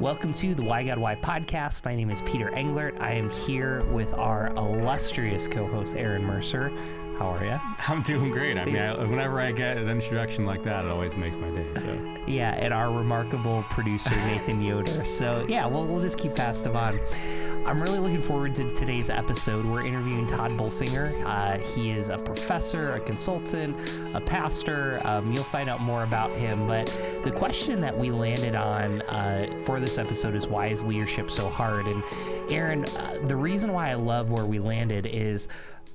Welcome to the Why God Why podcast. My name is Peter Englert. I am here with our illustrious co host, Aaron Mercer. How are you? I'm doing great. I mean, I, whenever I get an introduction like that, it always makes my day. So Yeah, and our remarkable producer, Nathan Yoder. So, yeah, we'll, we'll just keep passing them on. I'm really looking forward to today's episode. We're interviewing Tod Bolsinger. Uh, he is a professor, a consultant, a pastor. Um, you'll find out more about him. But the question that we landed on uh, for this episode is why is leadership so hard? And Aaron, uh, the reason why I love where we landed is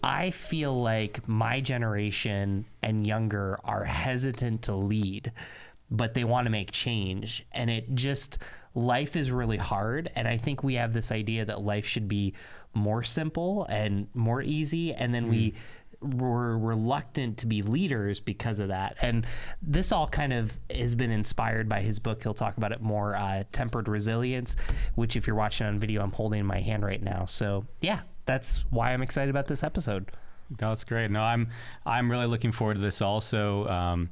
I feel like my generation and younger are hesitant to lead, but they want to make change. And it just, life is really hard. And I think we have this idea that life should be more simple and more easy. And then we, we're reluctant to be leaders because of that. And this all kind of has been inspired by his book. He'll talk about it more uh, Tempered Resilience, which, if you're watching on video, I'm holding in my hand right now. So, yeah, that's why I'm excited about this episode. that's great. No, I'm I'm really looking forward to this. Also, um,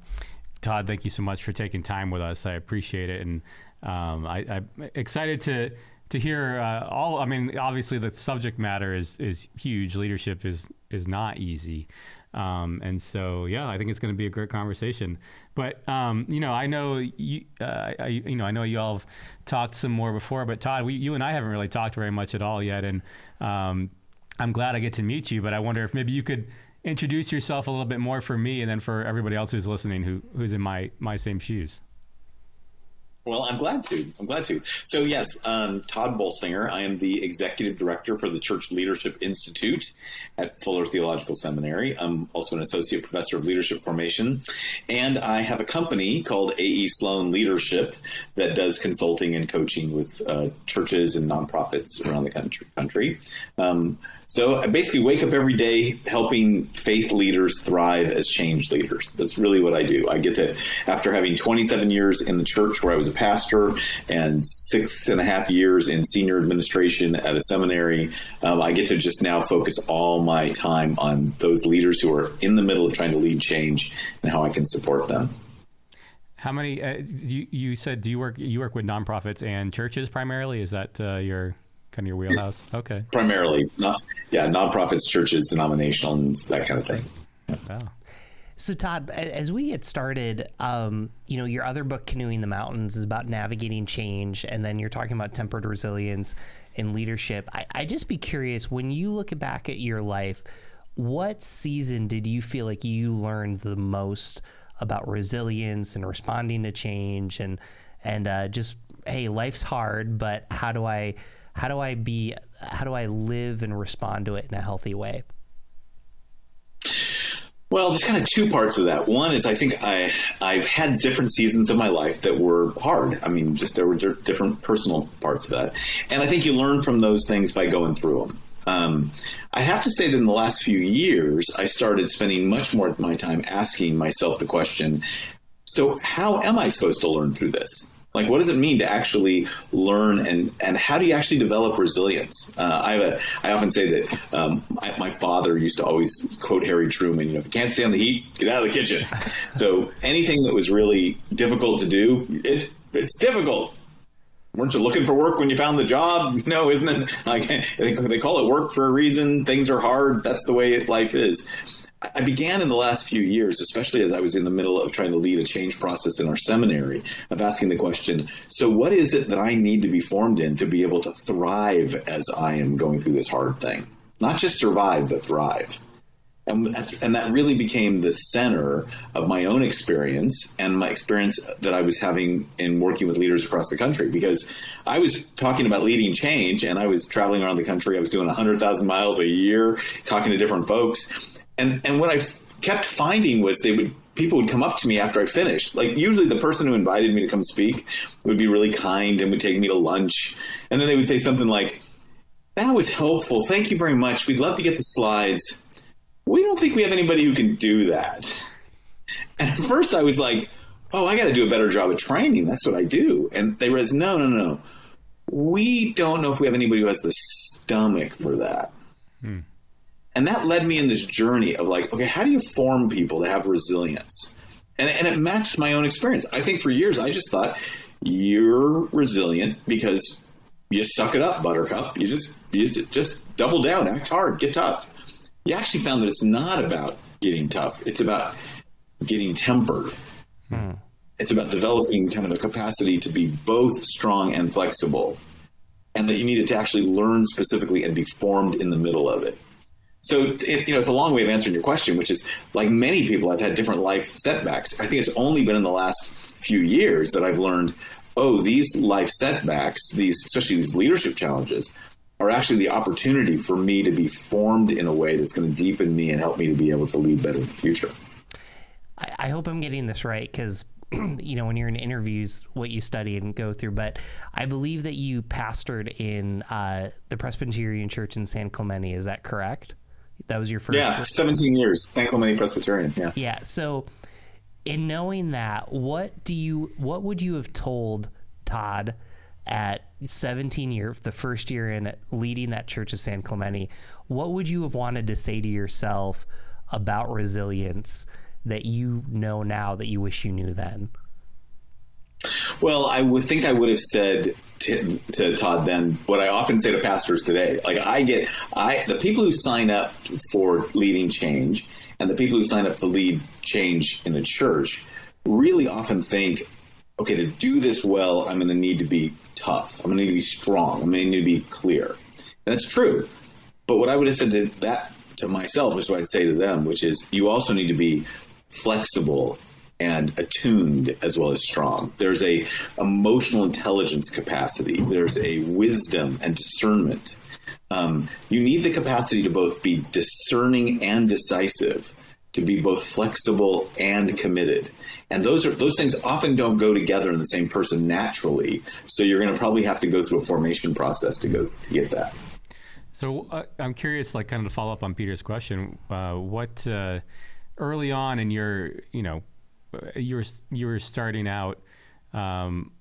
Tod, thank you so much for taking time with us. I appreciate it, and um, I, I'm excited to to hear uh, all. I mean, obviously, the subject matter is is huge. Leadership is is not easy. Um, and so, yeah, I think it's going to be a great conversation. But um, you know, I know you, uh, I, you know, I know you all have talked some more before. But Tod, we, you and I haven't really talked very much at all yet, and um, I'm glad I get to meet you. But I wonder if maybe you could introduce yourself a little bit more for me, and then for everybody else who's listening, who who's in my my same shoes. Well, I'm glad to. I'm glad to. So, yes, um, Tod Bolsinger. I am the executive director for the Church Leadership Institute at Fuller Theological Seminary. I'm also an associate professor of leadership formation. And I have a company called AE Sloan Leadership that does consulting and coaching with uh, churches and nonprofits around the country. country. Um, so I basically wake up every day helping faith leaders thrive as change leaders. That's really what I do. I get to, after having 27 years in the church where I was a pastor and six and a half years in senior administration at a seminary, um, I get to just now focus all my time on those leaders who are in the middle of trying to lead change and how I can support them. How many? Uh, you you said do you work you work with nonprofits and churches primarily? Is that uh, your kind of your wheelhouse? Okay. Primarily, not yeah, nonprofits, churches, denominations, that kind of thing. Wow. So, Tod, as we get started, um, you know, your other book, Canoeing the Mountains, is about navigating change, and then you're talking about tempered resilience and leadership. I, I just be curious when you look back at your life, what season did you feel like you learned the most about resilience and responding to change, and and uh, just hey, life's hard, but how do I how do I be how do I live and respond to it in a healthy way? Well, there's kind of two parts of that. One is I think I I've had different seasons of my life that were hard. I mean, just there were different personal parts of that, and I think you learn from those things by going through them. Um, I have to say that in the last few years, I started spending much more of my time asking myself the question: So, how am I supposed to learn through this? Like, what does it mean to actually learn, and and how do you actually develop resilience? Uh, I have a, I often say that um, my, my father used to always quote Harry Truman. You know, if you can't stand the heat, get out of the kitchen. so anything that was really difficult to do, it it's difficult. Weren't you looking for work when you found the job? No, isn't it? Like they call it work for a reason. Things are hard. That's the way life is. I began in the last few years, especially as I was in the middle of trying to lead a change process in our seminary, of asking the question so, what is it that I need to be formed in to be able to thrive as I am going through this hard thing? Not just survive, but thrive. And, and that really became the center of my own experience and my experience that I was having in working with leaders across the country. Because I was talking about leading change and I was traveling around the country. I was doing 100,000 miles a year, talking to different folks and and what I kept finding was they would people would come up to me after I finished. Like usually the person who invited me to come speak would be really kind and would take me to lunch, and then they would say something like, "That was helpful. Thank you very much. We'd love to get the slides. We don't think we have anybody who can do that." And at first I was like, "Oh, I got to do a better job of training. That's what I do." And they was, "No, no, no. We don't know if we have anybody who has the stomach for that." Hmm. And that led me in this journey of like, okay, how do you form people to have resilience? And, and it matched my own experience. I think for years I just thought you're resilient because you suck it up, Buttercup. You just you just, just double down, act hard, get tough. You actually found that it's not about getting tough. It's about getting tempered. Hmm. It's about developing kind of a capacity to be both strong and flexible, and that you needed to actually learn specifically and be formed in the middle of it. So it, you know, it's a long way of answering your question, which is like many people, I've had different life setbacks. I think it's only been in the last few years that I've learned, oh, these life setbacks, these especially these leadership challenges, are actually the opportunity for me to be formed in a way that's going to deepen me and help me to be able to lead better in the future. I, I hope I'm getting this right because you know when you're in interviews what you study and go through but i believe that you pastored in uh, the presbyterian church in san clemente is that correct that was your first. Yeah, 17 years. San Clemente Presbyterian. Yeah. Yeah. So, in knowing that, what do you, what would you have told Tod at 17 years, the first year in leading that church of San Clemente? What would you have wanted to say to yourself about resilience that you know now that you wish you knew then? Well, I would think I would have said to, to, Tod then what I often say to pastors today. Like I get I the people who sign up for leading change and the people who sign up to lead change in the church really often think, okay, to do this well, I'm going to need to be tough. I'm going to need to be strong. I'm going to need to be clear. And that's true. But what I would have said to that to myself is what I'd say to them, which is you also need to be flexible and attuned as well as strong. There's a emotional intelligence capacity. There's a wisdom and discernment. Um, you need the capacity to both be discerning and decisive, to be both flexible and committed. And those are those things often don't go together in the same person naturally. So you're going to probably have to go through a formation process to go to get that. So uh, I'm curious, like, kind of to follow up on Peter's question, uh, what uh, early on in your, you know, you were you were starting out. Um,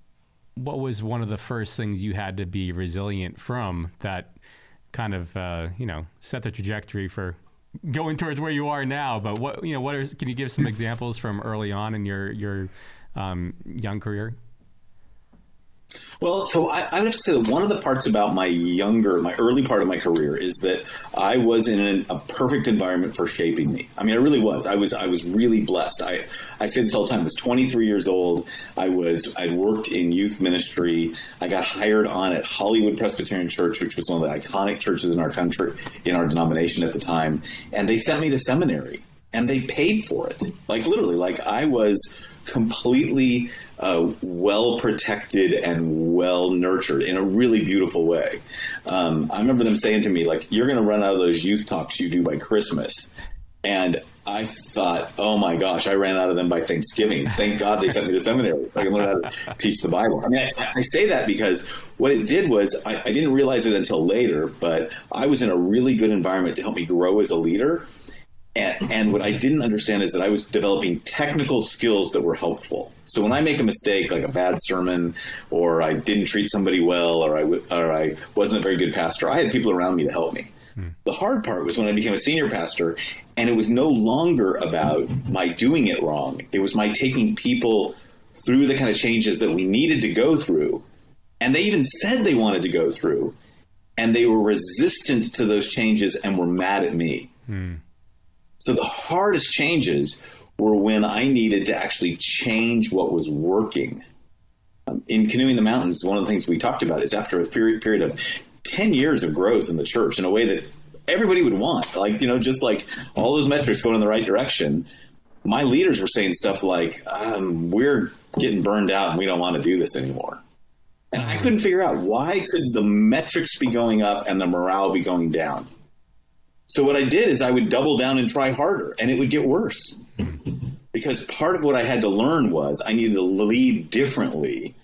what was one of the first things you had to be resilient from that kind of uh, you know set the trajectory for going towards where you are now? But what you know, what are, can you give some examples from early on in your your um, young career? Well, so I, I, would have to say that one of the parts about my younger, my early part of my career is that I was in an, a perfect environment for shaping me. I mean, I really was. I was. I was really blessed. I I say this all the time. I was 23 years old. I was. I worked in youth ministry. I got hired on at Hollywood Presbyterian Church, which was one of the iconic churches in our country, in our denomination at the time. And they sent me to seminary, and they paid for it. Like literally, like I was completely uh, well protected and well nurtured in a really beautiful way. Um, I remember them saying to me, like, you're going to run out of those youth talks you do by Christmas. And I thought, oh my gosh, I ran out of them by Thanksgiving. Thank God they sent me to seminary so I can learn how to teach the Bible. I mean, I, I say that because what it did was I, I didn't realize it until later, but I was in a really good environment to help me grow as a leader and, and, what I didn't understand is that I was developing technical skills that were helpful. So when I make a mistake, like a bad sermon, or I didn't treat somebody well, or I, w- or I wasn't a very good pastor, I had people around me to help me. Hmm. The hard part was when I became a senior pastor, and it was no longer about my doing it wrong. It was my taking people through the kind of changes that we needed to go through. And they even said they wanted to go through, and they were resistant to those changes and were mad at me. Hmm. So the hardest changes were when I needed to actually change what was working. Um, in Canoeing the Mountains, one of the things we talked about is after a period, period of 10 years of growth in the church in a way that everybody would want, like, you know, just like all those metrics going in the right direction. My leaders were saying stuff like, um, we're getting burned out and we don't want to do this anymore. And I couldn't figure out why could the metrics be going up and the morale be going down? So what I did is I would double down and try harder, and it would get worse. Because part of what I had to learn was I needed to lead differently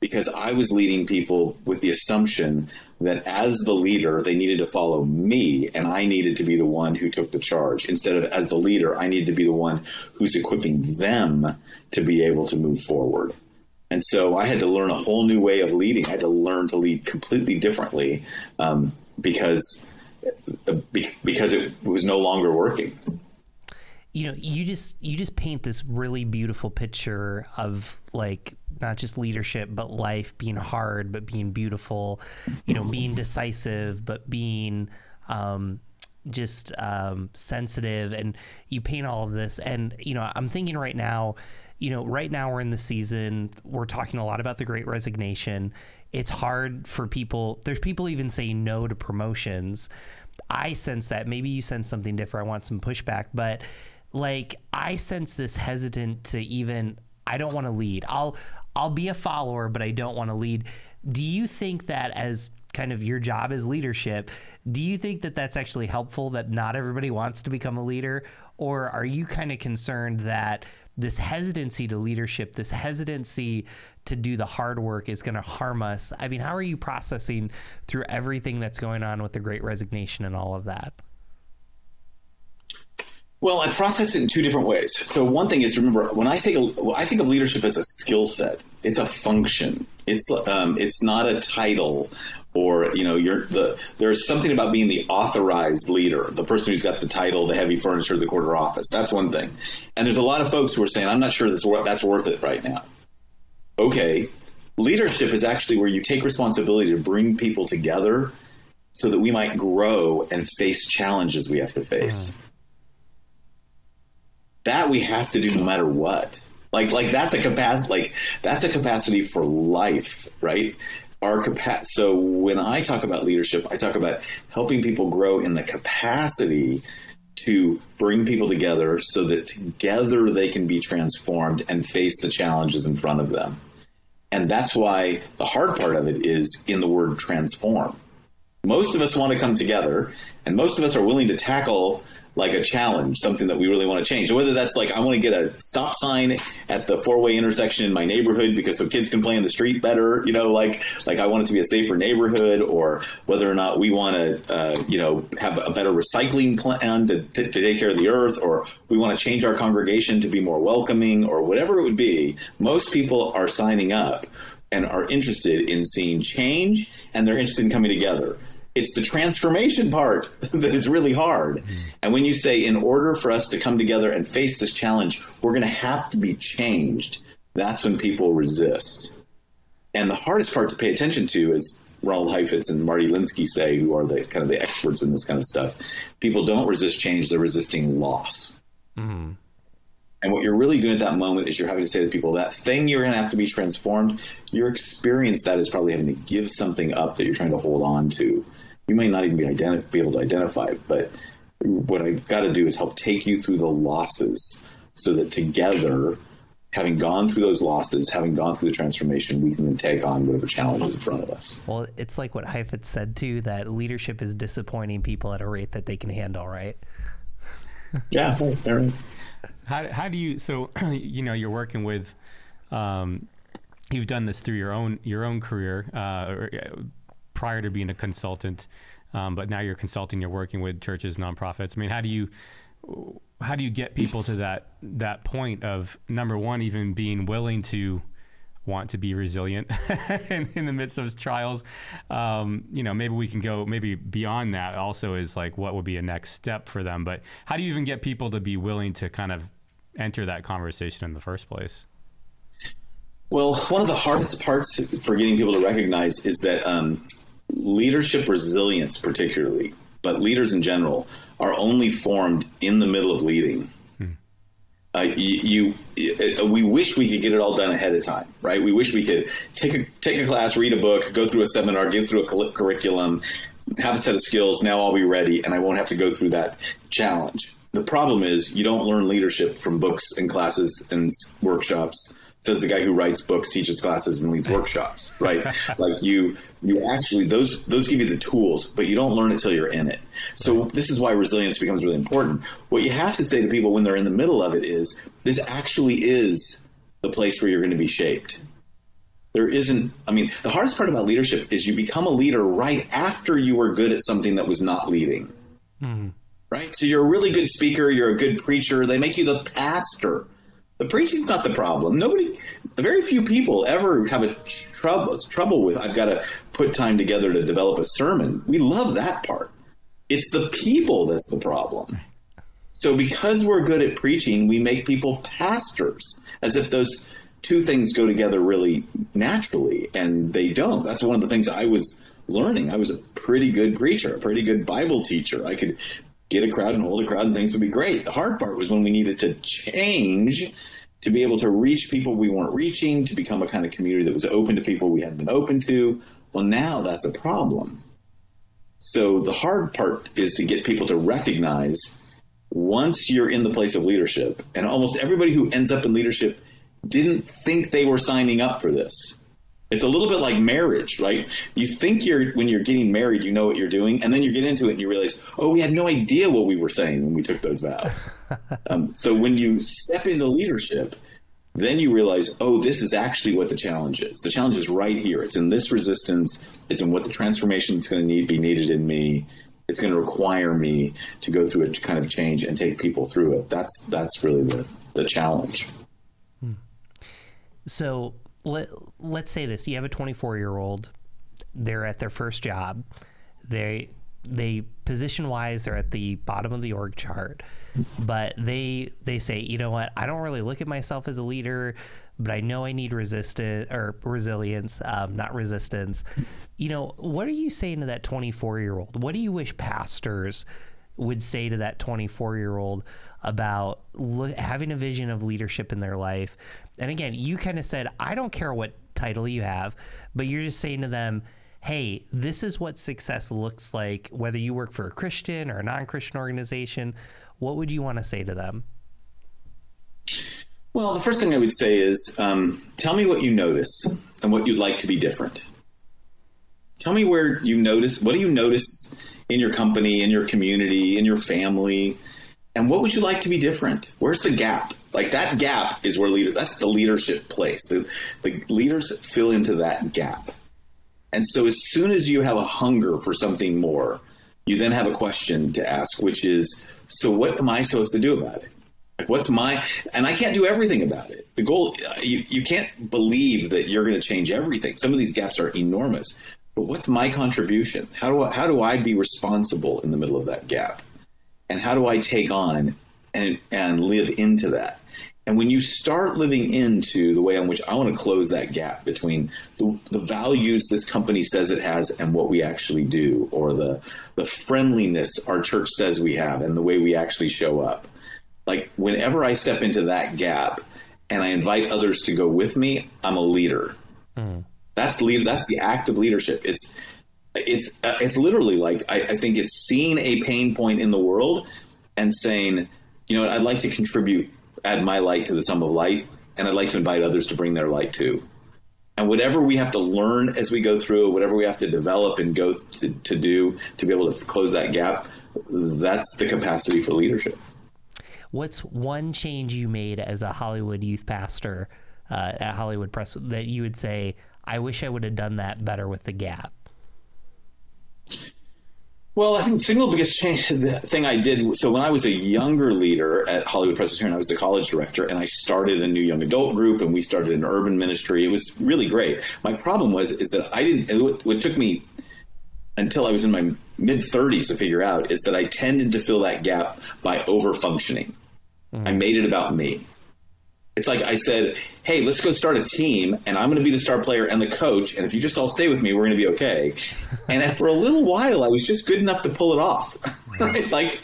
because I was leading people with the assumption that as the leader, they needed to follow me and I needed to be the one who took the charge. Instead of as the leader, I needed to be the one who's equipping them to be able to move forward. And so I had to learn a whole new way of leading. I had to learn to lead completely differently um, because because it was no longer working you know you just you just paint this really beautiful picture of like not just leadership, but life being hard, but being beautiful, you know, being decisive, but being um, just um, sensitive. And you paint all of this. And, you know, I'm thinking right now, you know, right now we're in the season, we're talking a lot about the great resignation. It's hard for people, there's people even saying no to promotions. I sense that. Maybe you sense something different. I want some pushback, but like I sense this hesitant to even I don't want to lead. I'll I'll be a follower, but I don't want to lead. Do you think that as kind of your job as leadership, do you think that that's actually helpful that not everybody wants to become a leader or are you kind of concerned that this hesitancy to leadership, this hesitancy to do the hard work is going to harm us? I mean, how are you processing through everything that's going on with the great resignation and all of that? Well, I process it in two different ways. So one thing is remember when I think of, I think of leadership as a skill set. It's a function. It's um, it's not a title or you know you're the there's something about being the authorized leader the person who's got the title the heavy furniture the corner office. That's one thing. And there's a lot of folks who are saying i'm not sure that's, that's worth it right now. Okay leadership is actually where you take responsibility to bring people together so that we might grow and face challenges we have to face. Mm that we have to do no matter what. Like like that's a capacity like that's a capacity for life, right? Our capacity. So when I talk about leadership, I talk about helping people grow in the capacity to bring people together so that together they can be transformed and face the challenges in front of them. And that's why the hard part of it is in the word transform. Most of us want to come together, and most of us are willing to tackle like a challenge, something that we really want to change. Whether that's like I want to get a stop sign at the four way intersection in my neighborhood because so kids can play in the street better, you know, like like I want it to be a safer neighborhood, or whether or not we want to, uh, you know, have a better recycling plan to, to, to take care of the earth, or we want to change our congregation to be more welcoming, or whatever it would be. Most people are signing up and are interested in seeing change, and they're interested in coming together it's the transformation part that is really hard. Mm-hmm. And when you say, in order for us to come together and face this challenge, we're going to have to be changed, that's when people resist. And the hardest part to pay attention to is Ronald Heifetz and Marty Linsky say, who are the kind of the experts in this kind of stuff. People don't resist change; they're resisting loss. Mm-hmm. And what you're really doing at that moment is you're having to say to people that thing you're going to have to be transformed. Your experience that is probably having to give something up that you're trying to hold on to. You may not even be, identi- be able to identify but what I've got to do is help take you through the losses so that together, having gone through those losses, having gone through the transformation, we can then take on whatever challenges in front of us. Well, it's like what Heifetz said too that leadership is disappointing people at a rate that they can handle, right? yeah, right. How, how do you so you know you're working with um, you've done this through your own your own career uh, prior to being a consultant, um, but now you're consulting. You're working with churches, nonprofits. I mean, how do you how do you get people to that that point of number one, even being willing to want to be resilient in, in, the midst of trials. Um, you know, maybe we can go maybe beyond that. Also, is like what would be a next step for them. But how do you even get people to be willing to kind of enter that conversation in the first place? Well, one of the hardest parts for getting people to recognize is that um, leadership resilience, particularly, but leaders in general, are only formed in the middle of leading. Hmm. Uh, you, you, we wish we could get it all done ahead of time, right? We wish we could take a take a class, read a book, go through a seminar, get through a curriculum, have a set of skills. Now I'll be ready, and I won't have to go through that challenge. The problem is you don't learn leadership from books and classes and workshops. Says the guy who writes books, teaches classes, and leads workshops. Right? like you, you actually those those give you the tools, but you don't learn it till you're in it. So this is why resilience becomes really important. What you have to say to people when they're in the middle of it is, this actually is the place where you're going to be shaped. There isn't. I mean, the hardest part about leadership is you become a leader right after you were good at something that was not leading. Mm-hmm right? So you're a really good speaker, you're a good preacher. They make you the pastor. The preaching's not the problem. Nobody, very few people ever have a trouble trouble with. I've got to put time together to develop a sermon. We love that part. It's the people that's the problem. So because we're good at preaching, we make people pastors, as if those two things go together really naturally, and they don't. That's one of the things I was learning. I was a pretty good preacher, a pretty good Bible teacher. I could get a crowd and hold a crowd, and things would be great. The hard part was when we needed to change to be able to reach people we weren't reaching, to become a kind of community that was open to people we hadn't been open to. Well, now that's a problem. So the hard part is to get people to recognize once you're in the place of leadership, and almost everybody who ends up in leadership didn't think they were signing up for this. It's a little bit like marriage, right? You think you're when you're getting married, you know what you're doing, and then you get into it and you realize, oh, we had no idea what we were saying when we took those vows. um, so when you step into leadership, then you realize, oh, this is actually what the challenge is. The challenge is right here. It's in this resistance. It's in what the transformation is going to need be needed in me. It's going to require me to go through a kind of change and take people through it. That's that's really the the challenge. So let, let's say this you have a 24 year old they're at their first job they they position wise they're at the bottom of the org chart but they they say you know what? I don't really look at myself as a leader but i know i need resistance or resilience um, not resistance. You know what are you saying to that 24 year old what do you wish pastors would say to that 24 year old about having a vision of leadership in their life. And again, you kind of said, I don't care what title you have, but you're just saying to them, hey, this is what success looks like, whether you work for a Christian or a non Christian organization. What would you want to say to them? Well, the first thing I would say is um, tell me what you notice and what you'd like to be different. Tell me where you notice, what do you notice in your company, in your community, in your family? And what would you like to be different? Where's the gap? Like that gap is where leader that's the leadership place. The the leaders fill into that gap. And so as soon as you have a hunger for something more, you then have a question to ask, which is, so what am I supposed to do about it? Like what's my and I can't do everything about it. The goal uh, you, you can't believe that you're going to change everything. Some of these gaps are enormous. But what's my contribution? How do I, how do I be responsible in the middle of that gap? And how do I take on and and live into that? And when you start living into the way in which I want to close that gap between the, the values this company says it has and what we actually do, or the the friendliness our church says we have and the way we actually show up, like whenever I step into that gap and I invite others to go with me, I'm a leader. Mm. That's lead. That's the act of leadership. It's it's uh, it's literally like I, I think it's seeing a pain point in the world and saying, you know, I'd like to contribute, add my light to the sum of light, and I'd like to invite others to bring their light too. And whatever we have to learn as we go through, whatever we have to develop and go to, to do to be able to close that gap, that's the capacity for leadership. What's one change you made as a Hollywood youth pastor uh, at Hollywood Pres that you would say, I wish I would have done that better with the gap? Well, I think the single biggest change, the thing I did. So when I was a younger leader at Hollywood Presbyterian, I was the college director, and I started a new young adult group, and we started an urban ministry. It was really great. My problem was is that I didn't. What took me until I was in my mid 30s to figure out is that I tended to fill that gap by over functioning. Mm. I made it about me. It's like I said, hey, let's go start a team, and I'm going to be the star player and the coach, and if you just all stay with me, we're going to be okay. And for a little while, I was just good enough to pull it off, right? Like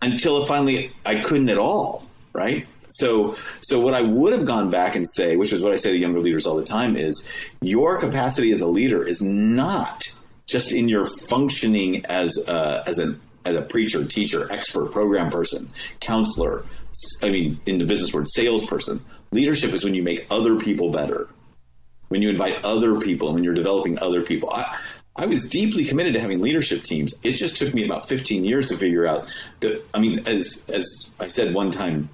until finally I couldn't at all, right? So, so what I would have gone back and say, which is what I say to younger leaders all the time, is your capacity as a leader is not just in your functioning as a, as an as a preacher, teacher, expert, program person, counselor, I mean, in the business word, salesperson. Leadership is when you make other people better, when you invite other people, and when you're developing other people. I, I was deeply committed to having leadership teams. It just took me about 15 years to figure out that. I mean, as as I said one time,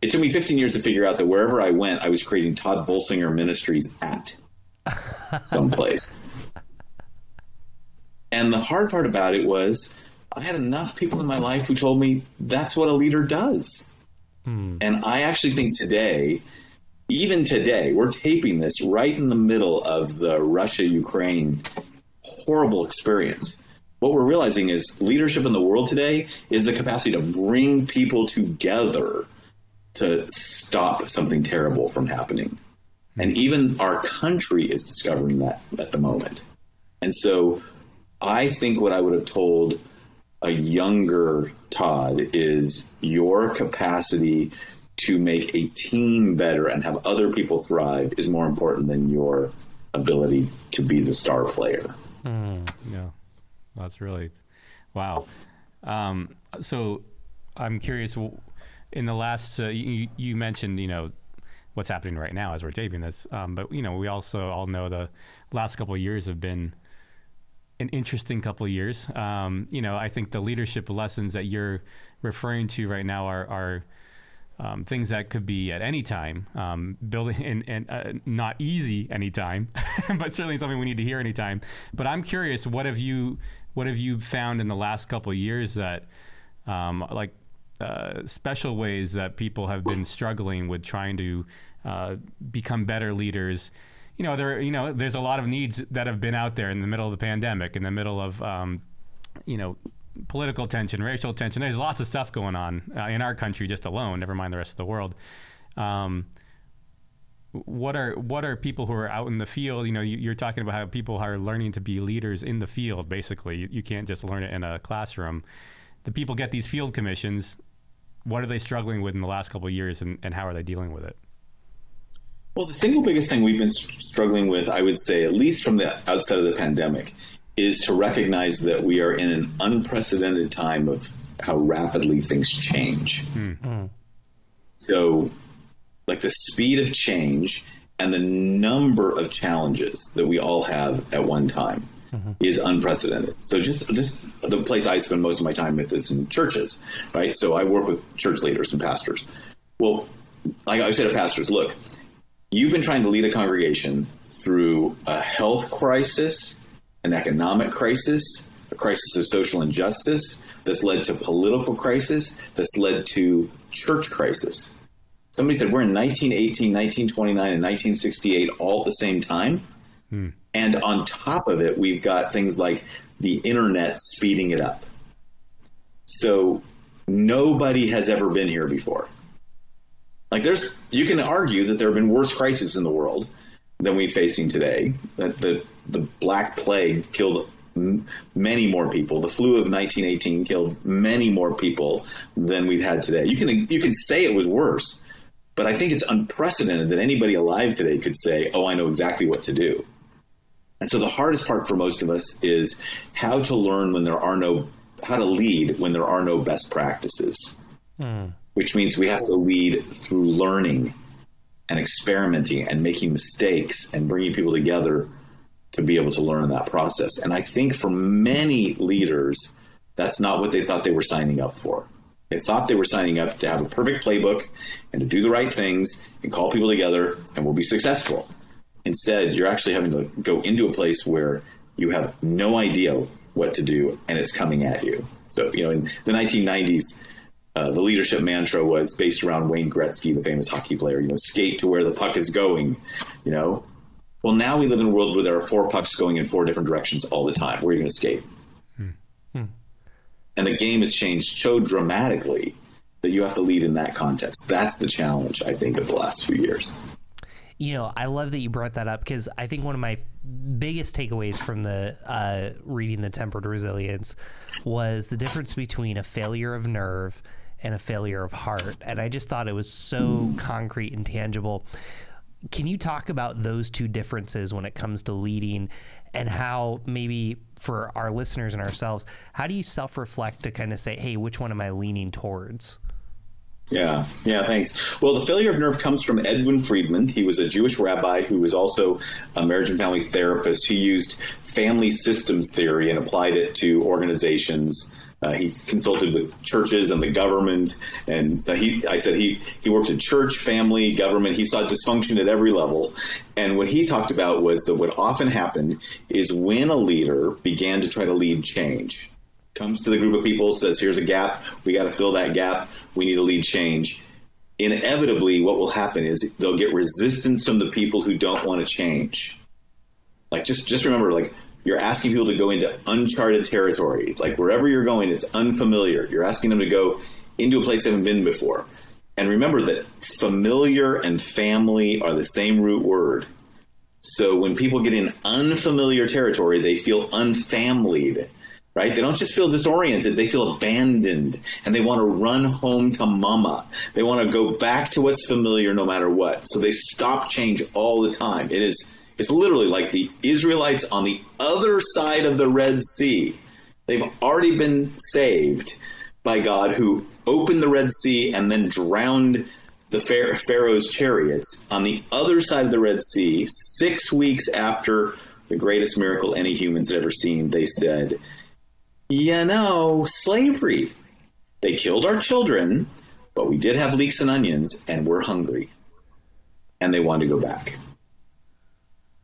it took me 15 years to figure out that wherever I went, I was creating Tod Bolsinger Ministries at someplace. and the hard part about it was I had enough people in my life who told me that's what a leader does. Hmm. And I actually think today, even today, we're taping this right in the middle of the Russia Ukraine horrible experience. What we're realizing is leadership in the world today is the capacity to bring people together to stop something terrible from happening. And even our country is discovering that at the moment. And so I think what I would have told a younger Tod is your capacity to make a team better and have other people thrive is more important than your ability to be the star player. Mm. Yeah, that's really wow. Um, so I'm curious. In the last, uh, you, you mentioned, you know, what's happening right now as we're taping this, um, but you know, we also all know the last couple of years have been an interesting couple of years. Um, you know, I think the leadership lessons that you're referring to right now are, are um, things that could be at any time, um, building and, and uh, not easy anytime, but certainly something we need to hear anytime. But I'm curious, what have you what have you found in the last couple of years that um, like uh, special ways that people have been struggling with trying to uh, become better leaders. You know, there you know there's a lot of needs that have been out there in the middle of the pandemic, in the middle of um, you know political tension, racial tension. There's lots of stuff going on uh, in our country just alone. Never mind the rest of the world. Um, what are what are people who are out in the field? You know, you, are talking about how people are learning to be leaders in the field. Basically, you, you can't just learn it in a classroom. The people get these field commissions what are they struggling with in the last couple of years and, and how are they dealing with it? Well, the single biggest thing we've been struggling with, I would say, at least from the outset of the pandemic, is to recognize that we are in an unprecedented time of how rapidly things change. Mm. So, like the speed of change and the number of challenges that we all have at one time mm-hmm. is unprecedented. So just just the place I spend most of my time with is in churches, right? So I work with church leaders and pastors. Well, like I say to pastors, look, you've been trying to lead a congregation through a health crisis, an economic crisis, a crisis of social injustice that's led to political crisis, that's led to church crisis. Somebody said we're in 1918, 1929, and 1968 all at the same time. Hmm. And on top of it, we've got things like the internet speeding it up. So nobody has ever been here before. Like there's, you can argue that there have been worse crises in the world than we're facing today. That the the Black Plague killed many more people. The flu of 1918 killed many more people than we've had today. You can you can say it was worse, but I think it's unprecedented that anybody alive today could say, "Oh, I know exactly what to do." And so the hardest part for most of us is how to learn when there are no, how to lead when there are no best practices, mm. Which means we have to lead through learning and experimenting and making mistakes and bringing people together to be able to learn that process. And I think for many leaders, that's not what they thought they were signing up for. They thought they were signing up to have a perfect playbook and to do the right things and call people together and we'll be successful. Instead, you're actually having to go into a place where you have no idea what to do and it's coming at you. So, you know, in the 1990s, uh, the leadership mantra was based around Wayne Gretzky, the famous hockey player, you know, skate to where the puck is going, you know. Well, now we live in a world where there are four pucks going in four different directions all the time. Where are you going to skate? Hmm. Hmm. And the game has changed so dramatically that you have to lead in that context. That's the challenge, I think, of the last few years you know, I love that you brought that up because I think one of my biggest takeaways from the uh, reading the tempered resilience was the difference between a failure of nerve and a failure of heart, and I just thought it was so concrete and tangible. Can you talk about those two differences when it comes to leading and how maybe for our listeners and ourselves, how do you self reflect to kind of say, hey, which one am I leaning towards? Yeah, yeah, thanks. Well, the failure of nerve comes from Edwin Friedman. He was a Jewish rabbi who was also a marriage and family therapist. He used family systems theory and applied it to organizations. Uh, he consulted with churches and the government, and he, I said he he worked in church, family, government. He saw dysfunction at every level, and what he talked about was that what often happened is when a leader began to try to lead change, comes to the group of people, says, "Here's a gap. We got to fill that gap. We need to lead change." Inevitably, what will happen is they'll get resistance from the people who don't want to change. Like just just remember, like you're asking people to go into uncharted territory. Like wherever you're going, it's unfamiliar. You're asking them to go into a place they haven't been before. And remember that familiar and family are the same root word. So when people get in unfamiliar territory, they feel unfamilied, right? They don't just feel disoriented, they feel abandoned and they want to run home to mama. They want to go back to what's familiar no matter what. So they stop change all the time. It is it's literally like the Israelites on the other side of the Red Sea. They've already been saved by God who opened the Red Sea and then drowned the Pharaoh's chariots on the other side of the Red Sea, six weeks after the greatest miracle any humans had ever seen, they said, You know, slavery. They killed our children, but we did have leeks and onions, and we're hungry. And they wanted to go back.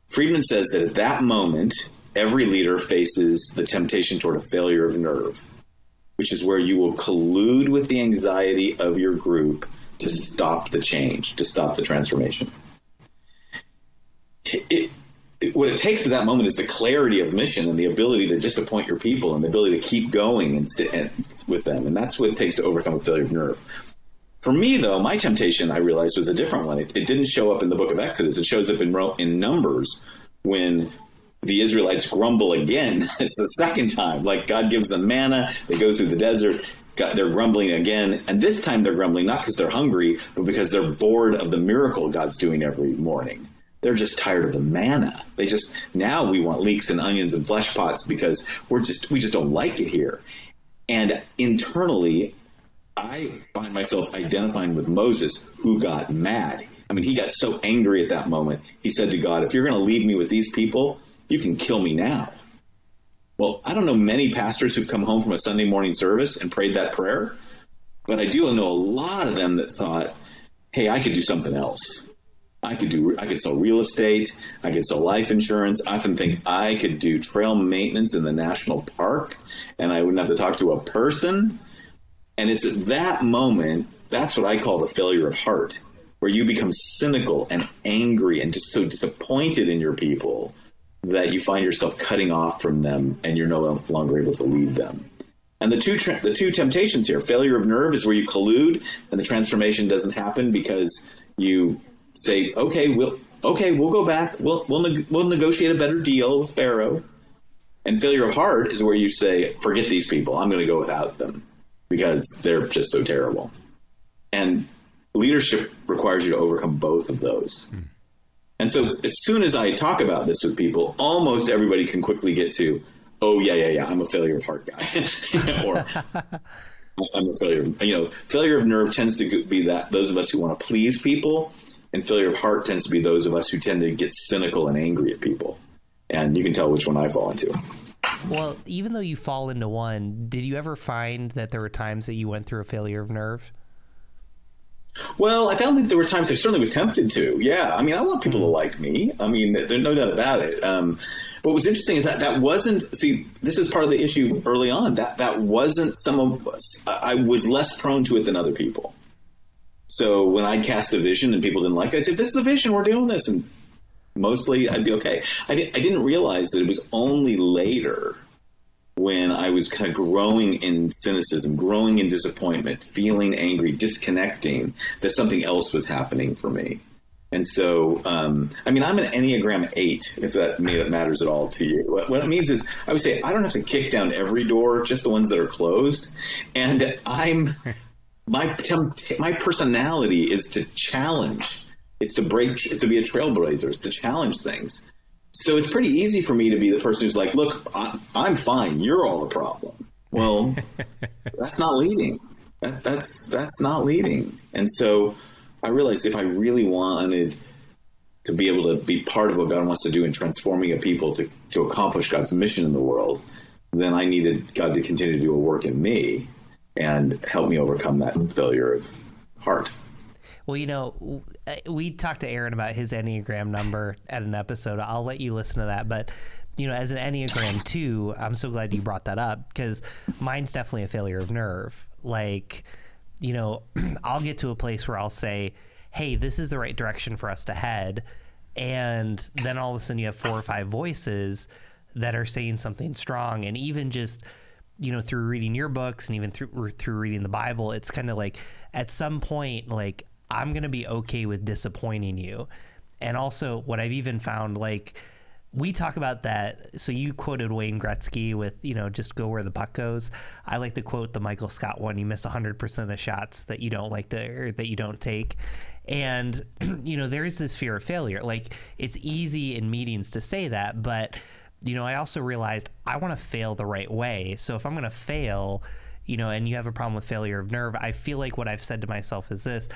Friedman says that at that moment, every leader faces the temptation toward a failure of nerve, which is where you will collude with the anxiety of your group to stop the change, to stop the transformation. It, it, what it takes at that moment is the clarity of mission and the ability to disappoint your people and the ability to keep going and, sit and with them. And that's what it takes to overcome a failure of nerve. For me, though, my temptation, I realized, was a different one. It, it didn't show up in the book of Exodus. It shows up in, in Numbers when the Israelites grumble again. it's the second time. Like God gives them manna, they go through the desert, they're grumbling again, and this time they're grumbling not because they're hungry, but because they're bored of the miracle God's doing every morning. They're just tired of the manna. They just now we want leeks and onions and flesh pots because we're just we just don't like it here. And internally, I find myself identifying with Moses, who got mad. I mean, he got so angry at that moment. He said to God, "If you're going to leave me with these people, you can kill me now." Well, I don't know many pastors who've come home from a Sunday morning service and prayed that prayer, but I do know a lot of them that thought, hey, I could do something else. I could do I could sell real estate, I could sell life insurance. I often think I could do trail maintenance in the national park and I wouldn't have to talk to a person. And it's at that moment, that's what I call the failure of heart, where you become cynical and angry and just so disappointed in your people that you find yourself cutting off from them and you're no longer able to lead them. And the two the two temptations here, failure of nerve is where you collude and the transformation doesn't happen because you say, okay, we'll okay, we'll go back, we'll we'll, we'll negotiate a better deal with Pharaoh. And failure of heart is where you say, forget these people, I'm going to go without them because they're just so terrible. And leadership requires you to overcome both of those. Hmm. And so as soon as I talk about this with people, almost everybody can quickly get to, oh yeah, yeah, yeah, I'm a failure of heart guy, or I'm a failure. Of, you know, failure of nerve tends to be that those of us who want to please people, and failure of heart tends to be those of us who tend to get cynical and angry at people. And you can tell which one I fall into. Well, even though you fall into one, did you ever find that there were times that you went through a failure of nerve? Well, I found that there were times I certainly was tempted to. Yeah, I mean, I want people to like me. I mean, there's no doubt about it. Um, but what's interesting is that that wasn't. See, this is part of the issue early on. That that wasn't some of us. I was less prone to it than other people. So when I'd cast a vision and people didn't like it, I'd say, "This is the vision. We're doing this," and mostly I'd be okay. I, I didn't realize that it was only later when I was kind of growing in cynicism, growing in disappointment, feeling angry, disconnecting, that something else was happening for me. And so, um, I mean, I'm an Enneagram 8, if that matters at all to you. What, what, it means is, I would say, I don't have to kick down every door, just the ones that are closed. And I'm, my, my personality is to challenge. It's to break, it's to be a trailblazer, it's to challenge things. So it's pretty easy for me to be the person who's like, look, I'm fine. You're all the problem. Well, that's not leading. That, that's that's not leading. And so I realized if I really wanted to be able to be part of what God wants to do in transforming a people to, to accomplish God's mission in the world, then I needed God to continue to do a work in me and help me overcome that failure of heart. Well, you know, uh, we talked to Aaron about his Enneagram number at an episode. I'll let you listen to that. But, you know, as an Enneagram 2, I'm so glad you brought that up because mine's definitely a failure of nerve. Like, you know, I'll get to a place where I'll say, hey, this is the right direction for us to head. And then all of a sudden you have four or five voices that are saying something strong. And even just, you know, through reading your books and even through through reading the Bible, it's kind of like at some point, like I'm gonna be okay with disappointing you, and also what I've even found, like we talk about that. So you quoted Wayne Gretzky with, you know, just go where the puck goes. I like to quote the Michael Scott one. You miss 100% of the shots that you don't like to, or that you don't take. And, you know, there is this fear of failure. Like it's easy in meetings to say that, but, you know, I also realized I want to fail the right way. So if I'm going to fail, you know, and you have a problem with failure of nerve, I feel like what I've said to myself is this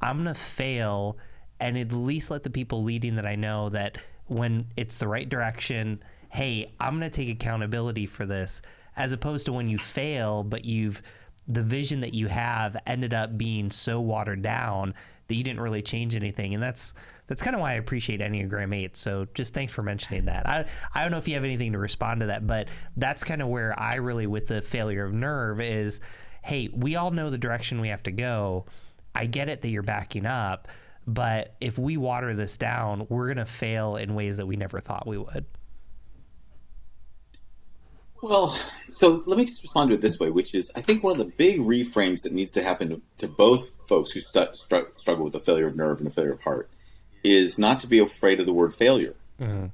I'm going to fail and at least let the people leading that I know that when it's the right direction, hey, I'm going to take accountability for this, as opposed to when you fail, but you've the vision that you have ended up being so watered down that you didn't really change anything. And that's that's kind of why I appreciate Enneagram 8 so just thanks for mentioning that. I I don't know if you have anything to respond to that but that's kind of where I really with the failure of nerve is hey we all know the direction we have to go. I get it that you're backing up but if we water this down, we're going to fail in ways that we never thought we would. Well, so let me just respond to it this way, which is I think one of the big reframes that needs to happen to, to both folks who stru- struggle with a failure of nerve and a failure of heart is not to be afraid of the word failure. Mm-hmm.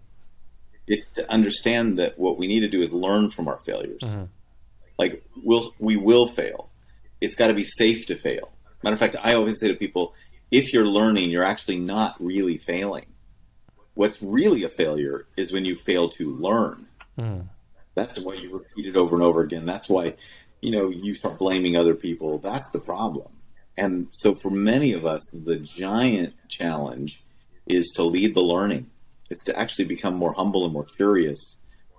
It's to understand that what we need to do is learn from our failures. Mm-hmm. Like we'll, we will fail. It's got to be safe to fail. Matter of fact, I always say to people, if you're learning, you're actually not really failing. What's really a failure is when you fail to learn. Mm. That's why you repeat it over and over again. That's why, you know, you start blaming other people. That's the problem. And so for many of us, the giant challenge is to lead the learning. It's to actually become more humble and more curious,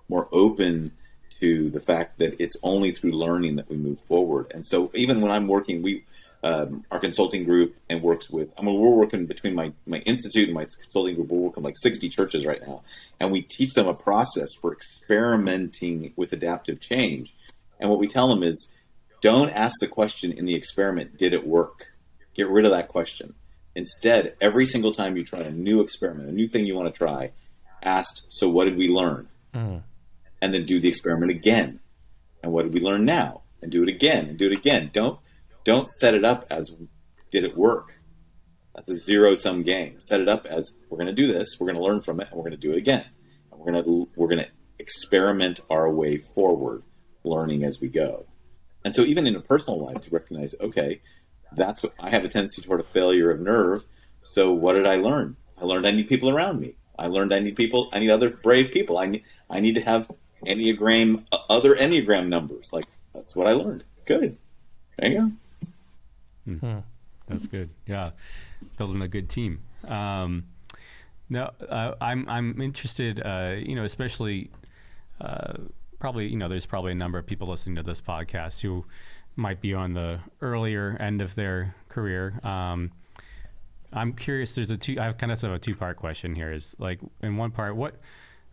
more open to the fact that it's only through learning that we move forward. And so even when I'm working, we um, our consulting group and works with. I mean, we're working between my my institute and my consulting group. We're working like sixty churches right now, and we teach them a process for experimenting with adaptive change. And what we tell them is, don't ask the question in the experiment, "Did it work?" Get rid of that question. Instead, every single time you try a new experiment, a new thing you want to try, ask, "So what did we learn?" Mm. And then do the experiment again. And what did we learn now? And do it again and do it again. Don't don't set it up as did it work? That's a zero sum game. Set it up as we're going to do this, we're going to learn from it, and we're going to do it again. And we're going to we're going to experiment our way forward, learning as we go. And so, even in a personal life, to recognize, okay, that's what I have a tendency toward a failure of nerve. So, what did I learn? I learned I need people around me. I learned I need people. I need other brave people. I need. I need to have enneagram, other enneagram numbers. Like that's what I learned. Good. There you go. Hmm. That's good. Yeah, building a good team. Um, no, uh, I'm I'm interested. Uh, you know, especially uh, probably you know, there's probably a number of people listening to this podcast who might be on the earlier end of their career. Um, I'm curious. There's a two. I have kind of sort a two part question here. Is like in one part, what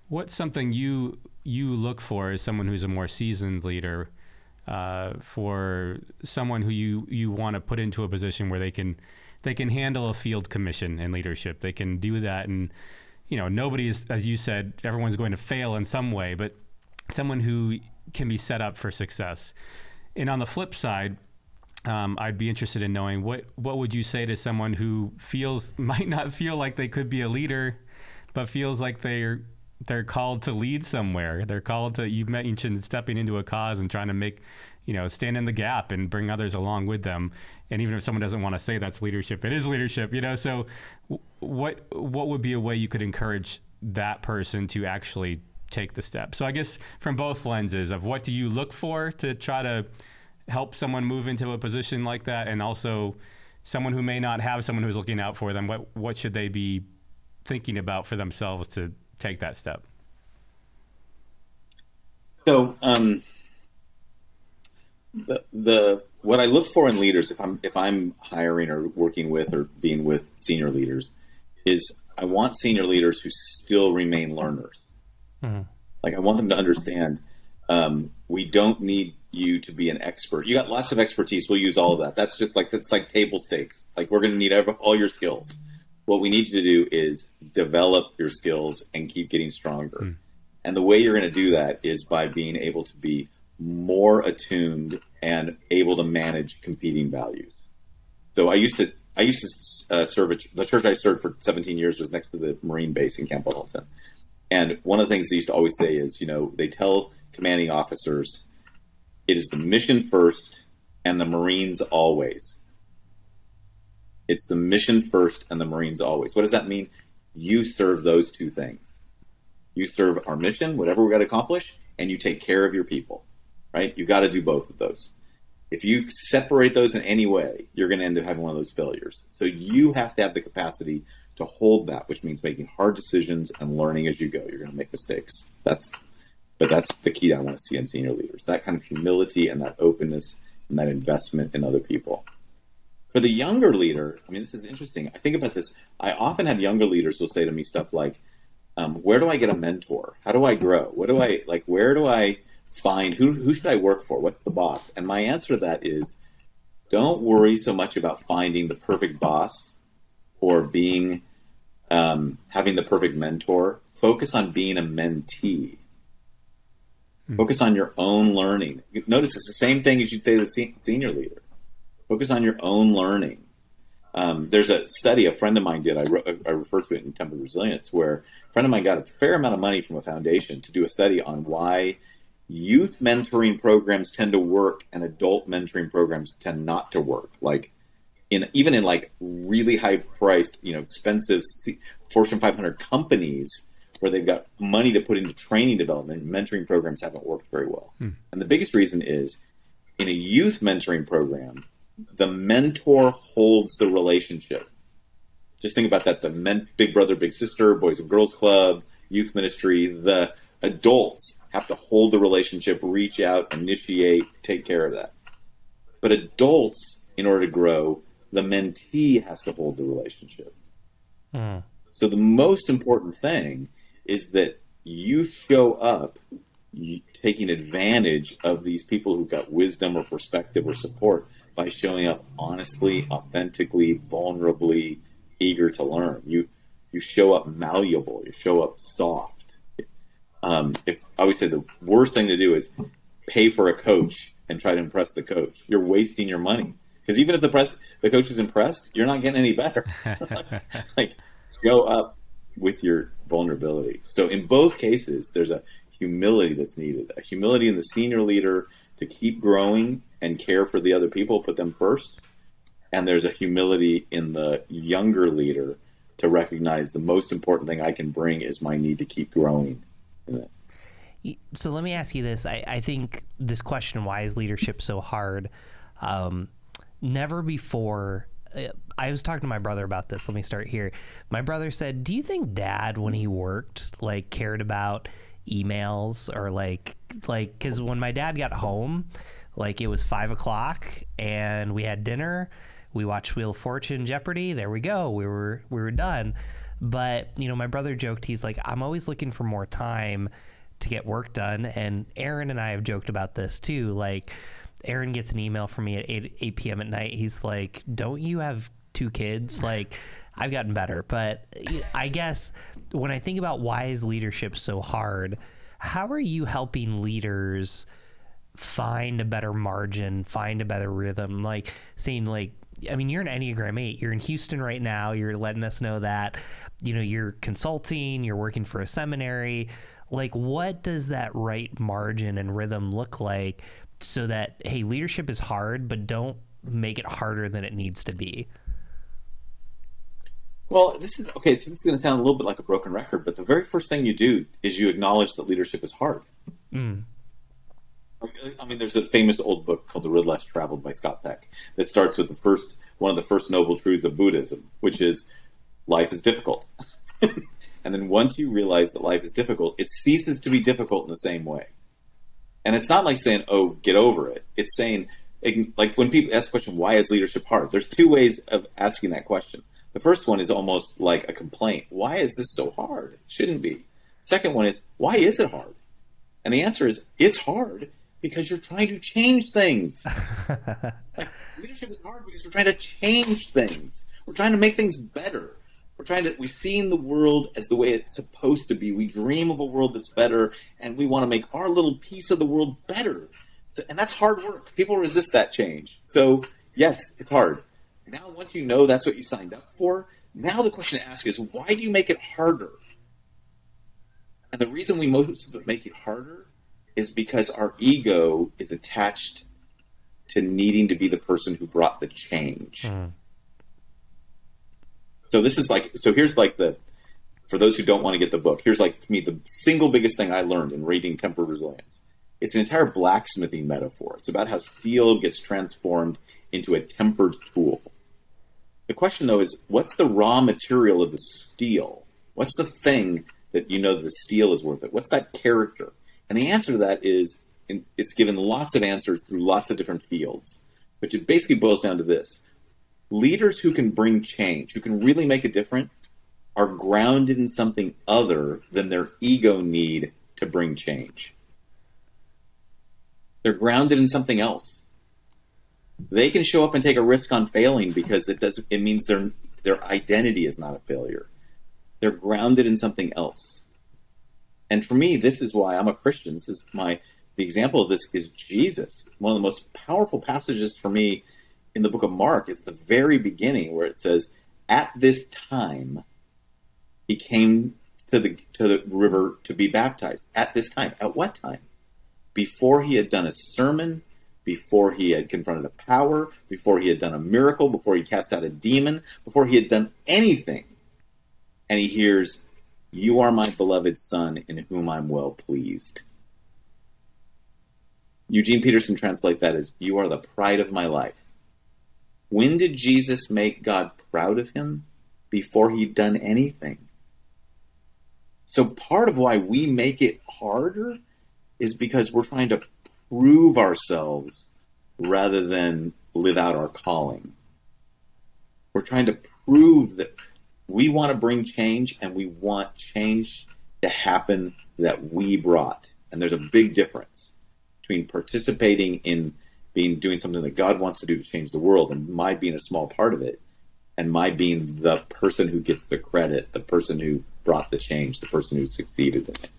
what's something you you look for as someone who's a more seasoned leader uh, for someone who you you want to put into a position where they can they can handle a field commission and leadership. They can do that, and you know nobody is, as you said, everyone's going to fail in some way, but someone who can be set up for success. And on the flip side, um, I'd be interested in knowing what what would you say to someone who feels might not feel like they could be a leader, but feels like they're they're called to lead somewhere. They're called to you mentioned stepping into a cause and trying to make, you know, stand in the gap and bring others along with them. And even if someone doesn't want to say that's leadership, it is leadership, you know. So what what would be a way you could encourage that person to actually take the step? So I guess from both lenses of what do you look for to try to help someone move into a position like that and also someone who may not have someone who's looking out for them, what what should they be thinking about for themselves to take that step? So, um, the, the what I look for in leaders, if I'm if I'm hiring or working with or being with senior leaders, is I want senior leaders who still remain learners. Mm-hmm. Like I want them to understand um, we don't need you to be an expert. You got lots of expertise. We'll use all of that. That's just like that's like table stakes. Like we're going to need all your skills. What we need you to do is develop your skills and keep getting stronger. Mm. And the way you're going to do that is by being able to be more attuned and able to manage competing values. So I used to I used to uh, serve a, the church I served for 17 years was next to the Marine base in Camp Pendleton. And one of the things they used to always say is, you know, they tell commanding officers, it is the mission first and the Marines always. It's the mission first and the Marines always. What does that mean? You serve those two things. You serve our mission, whatever we got to accomplish, and you take care of your people, right? You got to do both of those. If you separate those in any way, you're going to end up having one of those failures. So you have to have the capacity to hold that, which means making hard decisions and learning as you go. You're going to make mistakes. That's, but that's the key I want to see in senior leaders. That kind of humility and that openness and that investment in other people. For the younger leader, I mean, this is interesting. I think about this. I often have younger leaders who will say to me stuff like, um, "Where do I get a mentor? How do I grow? What do I like? Where do I find who? Who should I work for? What's the boss?" And my answer to that is, don't worry so much about finding the perfect boss or being um, having the perfect mentor. Focus on being a mentee. Hmm. Focus on your own learning. Notice it's the same thing as you'd say to the senior leader. Focus on your own learning. Um, there's a study a friend of mine did. I, re- I refer to it in Tempered Resilience, where a friend of mine got a fair amount of money from a foundation to do a study on why youth mentoring programs tend to work and adult mentoring programs tend not to work. Like in even in like really high priced, you know, expensive Fortune 500 companies where they've got money to put into training development, mentoring programs haven't worked very well. Hmm. And the biggest reason is in a youth mentoring program, the mentor holds the relationship. Just think about that the men, big brother, big sister, boys and girls club, youth ministry, the adults have to hold the relationship, reach out, initiate, take care of that. But adults, in order to grow, the mentee has to hold the relationship. Mm. So the most important thing is that you show up taking advantage of these people who've got wisdom or perspective or support by showing up honestly, authentically, vulnerably, eager to learn. You you show up malleable. You show up soft. Um, if I always say the worst thing to do is pay for a coach and try to impress the coach. You're wasting your money because even if the press the coach is impressed, you're not getting any better. like, like show up with your vulnerability. So in both cases, there's a humility that's needed. A humility in the senior leader to keep growing and care for the other people, put them first. And there's a humility in the younger leader to recognize the most important thing I can bring is my need to keep growing. So let me ask you this. I, I think this question, why is leadership so hard? Um, never before uh, I was talking to my brother about this. Let me start here. My brother said, "Do you think Dad, when he worked, like cared about emails or like like because when my dad got home, like it was five o'clock and we had dinner, we watched Wheel of Fortune, Jeopardy. There we go. We were we were done. But you know, my brother joked. He's like, I'm always looking for more time to get work done. And Aaron and I have joked about this too. Like, Aaron gets an email from me at 8, 8 p.m. at night. He's like, Don't you have two kids? Like, I've gotten better. But I guess when I think about why is leadership so hard, how are you helping leaders find a better margin, find a better rhythm? Like saying like I mean, you're an Enneagram 8. You're in Houston right now. You're letting us know that, you know, you're consulting, you're working for a seminary. Like, what does that right margin and rhythm look like so that, hey, leadership is hard, but don't make it harder than it needs to be? Well, this is okay. So this is going to sound a little bit like a broken record, but the very first thing you do is you acknowledge that leadership is hard. Mm. I mean, there's a famous old book called The Road Less Traveled by Scott Peck that starts with the first one of the first noble truths of Buddhism, which is life is difficult. and then once you realize that life is difficult, it ceases to be difficult in the same way. And it's not like saying, "Oh, get over it." It's saying, like when people ask the question, "Why is leadership hard?" There's two ways of asking that question. The first one is almost like a complaint. Why is this so hard? It shouldn't be. Second one is, why is it hard? And the answer is, it's hard because you're trying to change things. like, leadership is hard because we're trying to change things. We're trying to make things better. We're trying to, we see in the world as the way it's supposed to be. We dream of a world that's better and we want to make our little piece of the world better. So, and that's hard work. People resist that change. So yes, it's hard. Now, once you know that's what you signed up for, now the question to ask is, why do you make it harder? And the reason we most make it harder is because our ego is attached to needing to be the person who brought the change. Mm. So this is like, so here's like the, for those who don't want to get the book, here's like to me the single biggest thing I learned in reading Tempered Resilience. It's an entire blacksmithing metaphor. It's about how steel gets transformed into a tempered tool. The question though is, what's the raw material of the steel? What's the thing that you know the steel is worth it? What's that character? And the answer to that is it's given lots of answers through lots of different fields, but it basically boils down to this. Leaders who can bring change, who can really make a difference, are grounded in something other than their ego need to bring change. They're grounded in something else. They can show up and take a risk on failing because it does it means their their identity is not a failure. They're grounded in something else. And for me, this is why I'm a Christian. This is my the example of this is Jesus. One of the most powerful passages for me in the book of Mark is the very beginning where it says, "At this time, he came to the to the river to be baptized." At this time, at what time? Before he had done a sermon, before he had confronted a power, before he had done a miracle, before he cast out a demon, before he had done anything. And he hears, "You are my beloved son, in whom I'm well pleased." Eugene Peterson translate that as you are the pride of my life. When did Jesus make God proud of him? Before he'd done anything. So part of why we make it harder is because we're trying to prove ourselves rather than live out our calling. We're trying to prove that we want to bring change and we want change to happen that we brought. And there's a big difference between participating in being doing something that God wants to do to change the world and my being a small part of it and my being the person who gets the credit, the person who brought the change, the person who succeeded in it.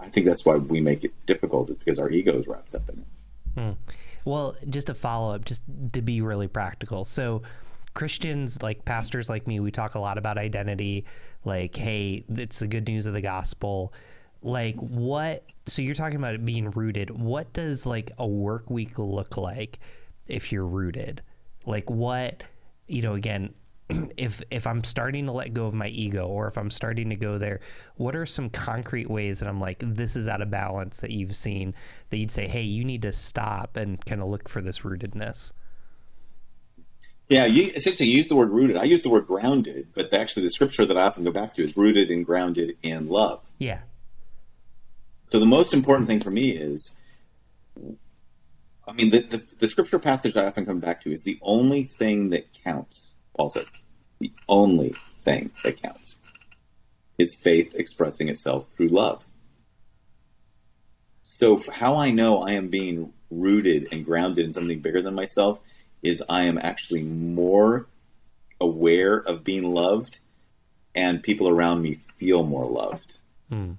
I think that's why we make it difficult is because our ego is wrapped up in it. Hmm. Well, just a follow up, just to be really practical. So, Christians, like pastors like me, we talk a lot about identity. Like, hey, it's the good news of the gospel like what so you're talking about it being rooted what does like a work week look like if you're rooted like what you know again if if i'm starting to let go of my ego or if i'm starting to go there what are some concrete ways that i'm like this is out of balance that you've seen that you'd say hey you need to stop and kind of look for this rootedness yeah, you essentially use the word rooted. I use the word grounded, but actually the scripture that I often go back to is rooted and grounded in love. Yeah. So the most important thing for me is, I mean, the, the, the scripture passage I often come back to is the only thing that counts. Paul says, the only thing that counts is faith expressing itself through love. So how I know I am being rooted and grounded in something bigger than myself is I am actually more aware of being loved and people around me feel more loved. Mm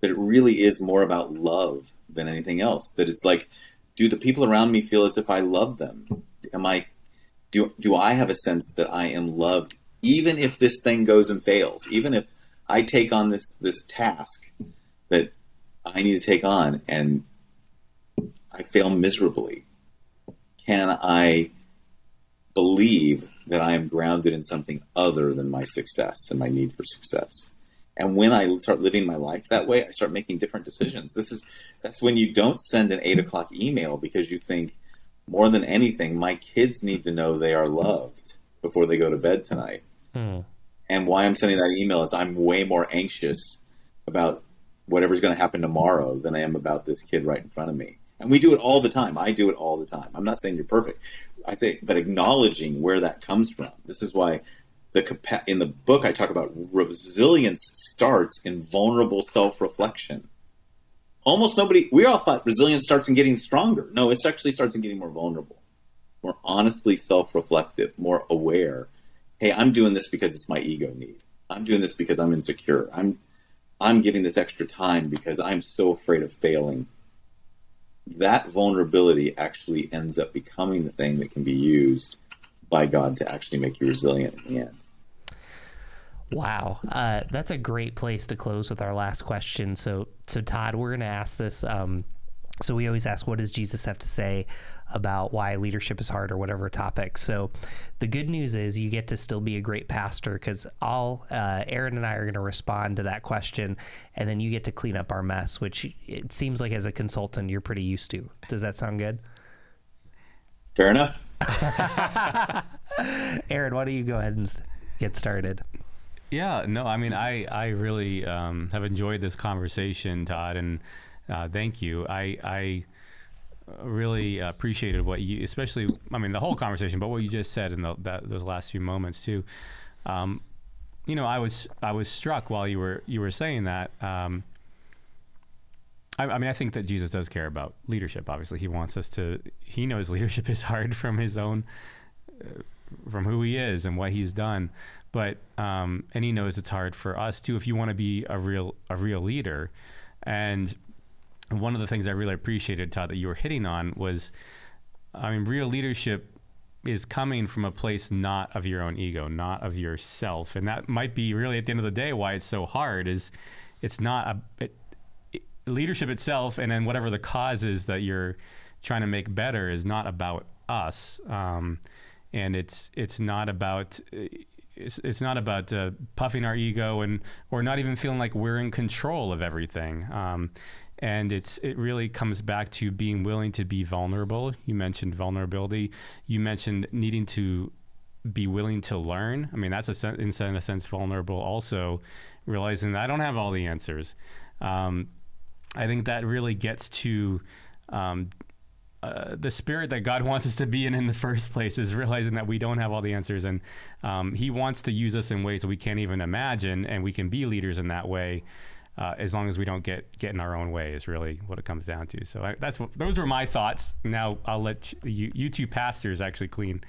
that it really is more about love than anything else. That it's like, do the people around me feel as if I love them? Am I do do I have a sense that I am loved even if this thing goes and fails? Even if I take on this this task that I need to take on and I fail miserably. Can I believe that I am grounded in something other than my success and my need for success? And when I start living my life that way, I start making different decisions. This is that's when you don't send an eight o'clock email because you think more than anything, my kids need to know they are loved before they go to bed tonight. Hmm. And why I'm sending that email is I'm way more anxious about whatever's going to happen tomorrow than I am about this kid right in front of me. And we do it all the time. I do it all the time. I'm not saying you're perfect. I think, but acknowledging where that comes from. This is why the in the book I talk about resilience starts in vulnerable self-reflection. Almost nobody we all thought resilience starts in getting stronger. No, it actually starts in getting more vulnerable, more honestly self-reflective, more aware. Hey, I'm doing this because it's my ego need. I'm doing this because I'm insecure. I'm I'm giving this extra time because I'm so afraid of failing. that vulnerability actually ends up becoming the thing that can be used by God to actually make you resilient in the end. Wow, uh, that's a great place to close with our last question. So, so Tod, we're going to ask this. Um, so we always ask, what does Jesus have to say about why leadership is hard or whatever topic? So the good news is you get to still be a great pastor because all uh, Aaron and I are going to respond to that question, and then you get to clean up our mess, which it seems like as a consultant you're pretty used to. Does that sound good? Fair enough. Aaron, why don't you go ahead and get started? Yeah, no, I mean, I I really um, have enjoyed this conversation, Tod, and uh, thank you. I I really appreciated what you, especially, I mean, the whole conversation, but what you just said in the, that, those last few moments too. Um, you know, I was I was struck while you were you were saying that. Um, I, I, mean, I think that Jesus does care about leadership. Obviously, he wants us to. He knows leadership is hard from his own, uh, from who he is and what he's done. But um, and he knows it's hard for us too. If you want to be a real a real leader, and one of the things I really appreciated, Tod, that you were hitting on was, I mean, real leadership is coming from a place not of your own ego, not of yourself, and that might be really at the end of the day why it's so hard. Is it's not a it, it, leadership itself, and then whatever the cause is that you're trying to make better is not about us, um, and it's it's not about. It's, it's not about uh, puffing our ego and or not even feeling like we're in control of everything. Um, and it's it really comes back to being willing to be vulnerable. You mentioned vulnerability. You mentioned needing to be willing to learn. I mean, that's a in a sense vulnerable. Also, realizing I don't have all the answers. Um, I think that really gets to um, uh, the spirit that God wants us to be in in the first place is realizing that we don't have all the answers, and um, He wants to use us in ways that we can't even imagine, and we can be leaders in that way uh, as long as we don't get get in our own way is really what it comes down to. So I, that's what, those were my thoughts. Now I'll let you, you two pastors actually clean.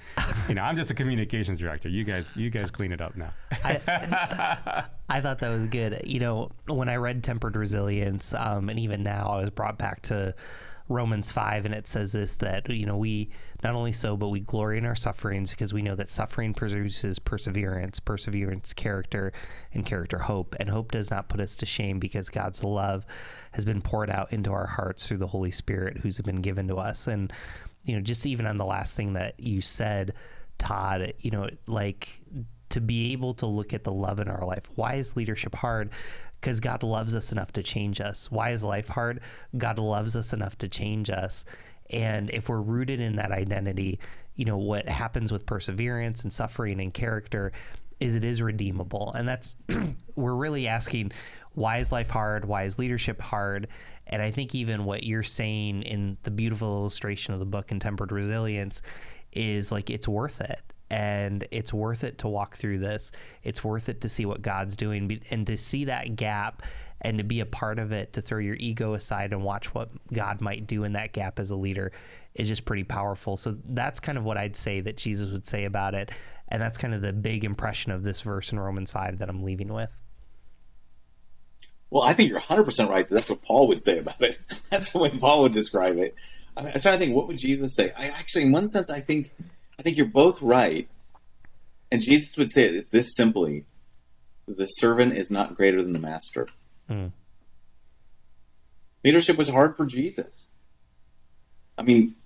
You know, I'm just a communications director. You guys, you guys clean it up now. I, I, thought that was good. You know, when I read Tempered Resilience, um, and even now, I was brought back to Romans 5, and it says this that, you know, we not only so, but we glory in our sufferings because we know that suffering produces perseverance, perseverance, character, and character, hope. And hope does not put us to shame because God's love has been poured out into our hearts through the Holy Spirit who's been given to us. And, you know, just even on the last thing that you said, Tod, you know, like to be able to look at the love in our life. Why is leadership hard? because God loves us enough to change us. Why is life hard? God loves us enough to change us. And if we're rooted in that identity, you know, what happens with perseverance and suffering and character is it is redeemable. And that's, we're really asking, why is life hard? Why is leadership hard? And I think even what you're saying in the beautiful illustration of the book, Tempered Resilience, is like it's worth it and it's worth it to walk through this. It's worth it to see what God's doing and to see that gap and to be a part of it, to throw your ego aside and watch what God might do in that gap as a leader is just pretty powerful. So that's kind of what I'd say that Jesus would say about it. And that's kind of the big impression of this verse in Romans 5 that I'm leaving with. Well, I think you're 100% right. That's what Paul would say about it. That's the way Paul would describe it. I was trying to think, what would Jesus say? I actually, in one sense, I think I think you're both right. And Jesus would say it this simply the servant is not greater than the master. Mm. Leadership was hard for Jesus. I mean,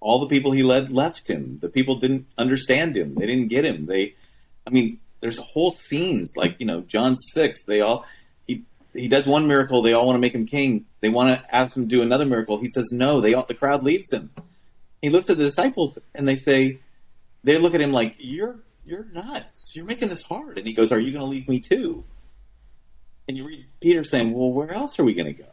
all the people he led left him. The people didn't understand him. They didn't get him. They, I mean, there's whole scenes like you know John six. They all he he does one miracle. They all want to make him king. They want to ask him to do another miracle. He says no. They all the crowd leaves him. He looks at the disciples and they say, they look at him like you're you're nuts. You're making this hard. And he goes, "Are you going to leave me too?" And you read Peter saying, "Well, where else are we going to go?"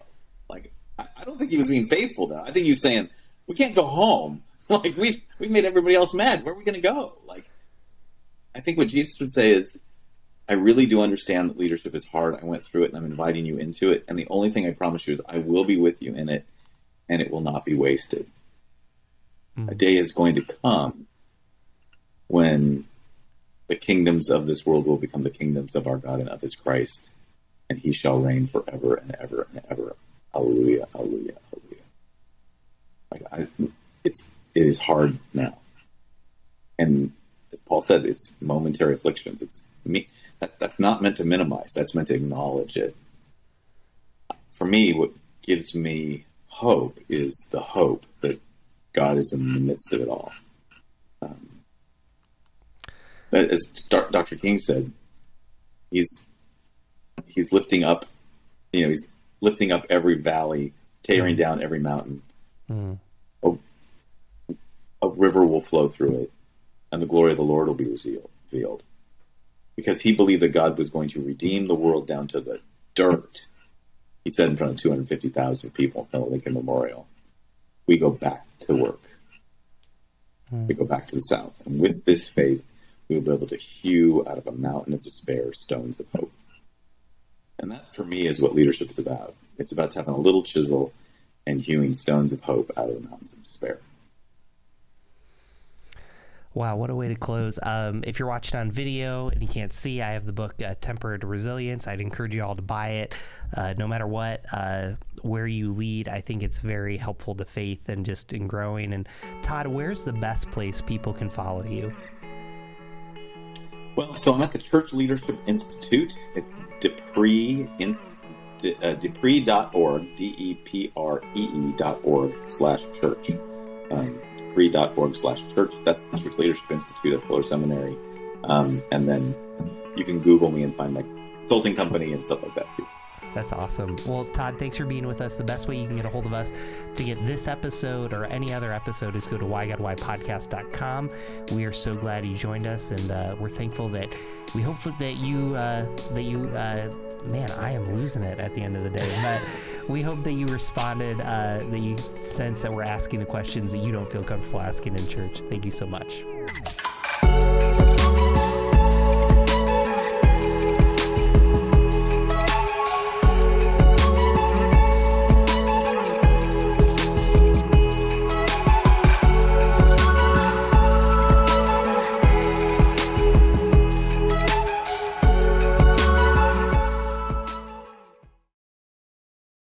Like, I, I, don't think he was being faithful. Though I think he was saying, "We can't go home. Like we we made everybody else mad. Where are we going to go?" Like, I think what Jesus would say is, "I really do understand that leadership is hard. I went through it, and I'm inviting you into it. And the only thing I promise you is, I will be with you in it, and it will not be wasted." Mm. A day is going to come when the kingdoms of this world will become the kingdoms of our God and of his Christ, and he shall reign forever and ever and ever. Hallelujah, hallelujah, hallelujah. Like I, it's it is hard now, and as Paul said, it's momentary afflictions. It's me. That, that's not meant to minimize. That's meant to acknowledge it. For me, what gives me hope is the hope that God is in the midst of it all. Um, as Dr. King said, he's he's lifting up, you know, he's lifting up every valley, tearing down every mountain. Mm. A, a river will flow through it, and the glory of the Lord will be revealed. Because he believed that God was going to redeem the world down to the dirt. He said in front of 250,000 people in front of Lincoln Memorial, we go back to work. Mm. We go back to the South. And with this faith, we will be able to hew out of a mountain of despair stones of hope. And that, for me, is what leadership is about. It's about having a little chisel and hewing stones of hope out of the mountains of despair. Wow, what a way to close. Um, if you're watching on video and you can't see, I have the book uh, Tempered Resilience. I'd encourage you all to buy it. Uh, no matter what, uh, where you lead, I think it's very helpful to faith and just in growing. And Tod, where's the best place people can follow you? Well, so I'm at the Church Leadership Institute. It's De Pree, in, uh, depree.org, D-E-P-R-E-E dot org slash church. Um, depree.org slash church. That's the Church Leadership Institute at Fuller Seminary. Um, and then you can Google me and find my consulting company and stuff like that too. That's awesome. Well, Tod, thanks for being with us. The best way you can get a hold of us to get this episode or any other episode is go to whygodwhypodcast.com. We are so glad you joined us, and uh, we're thankful that we hope that you uh, that you. Uh, man, I am losing it at the end of the day. But we hope that you responded, uh, that you sense that we're asking the questions that you don't feel comfortable asking in church. Thank you so much.